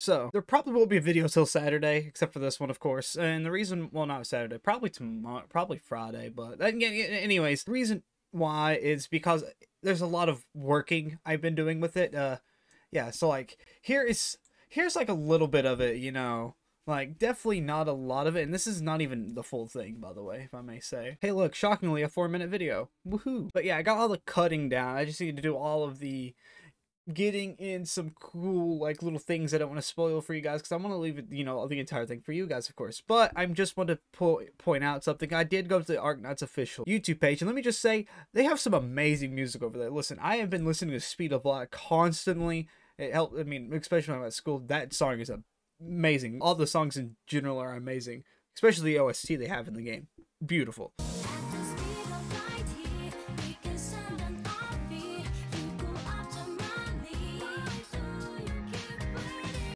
So, there probably won't be a video till Saturday, except for this one, of course. And the reason, well, not Saturday, probably tomorrow, probably Friday, but anyways, the reason why is because there's a lot of working I've been doing with it. Uh, yeah, so like, here is, here's like a little bit of it, you know. Like, definitely not a lot of it, and this is not even the full thing, by the way, if I may say. Hey, look, shockingly, a four-minute video. Woohoo! But yeah, I got all the cutting down. I just need to do all of the getting in some cool like little things I don't want to spoil for you guys because I want to leave it you know the entire thing for you guys of course. But I'm just want to po- point out something. I did go to the Arknights official YouTube page and let me just say they have some amazing music over there. Listen I have been listening to Speed of Light constantly. It helped I mean especially when I'm at school. That song is amazing. All the songs in general are amazing especially the OST they have in the game. Beautiful